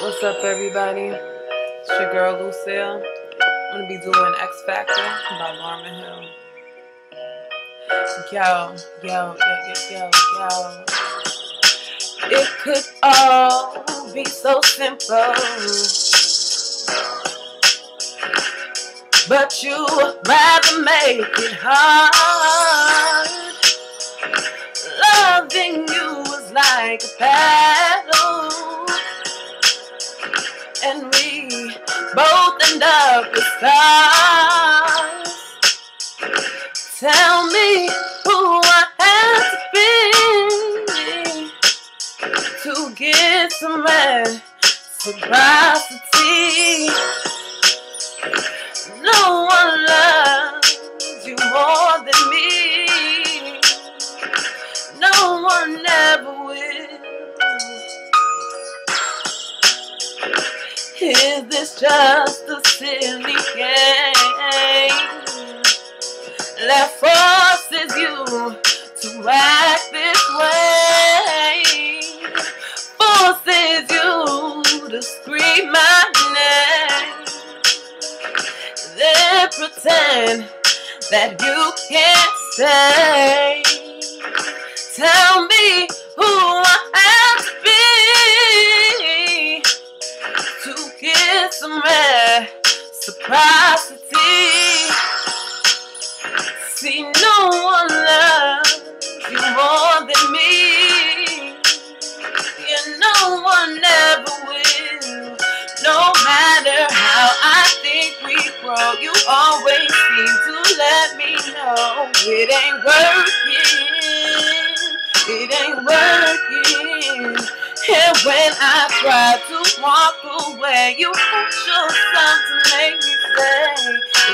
What's up, everybody? It's your girl Lucille. I'm gonna be doing Ex-Factor by Lauryn Hill. Yo, yo, yo, yo, yo. It could all be so simple, but you rather make it hard. Loving you was like a battle and we both end up with stars. Tell me who I have to be to get some reciprocity. No one loves you more than me. No one ever Is this just a silly game that forces you to act this way? Forces you to scream my name, then pretend that you can't say. Tell me reciprocity. See, no one loves you more than me. Yeah, no one ever will. No matter how I think we grow, you always seem to let me know it ain't working. It ain't working. And when I try to walk away, you put yourself to make me say,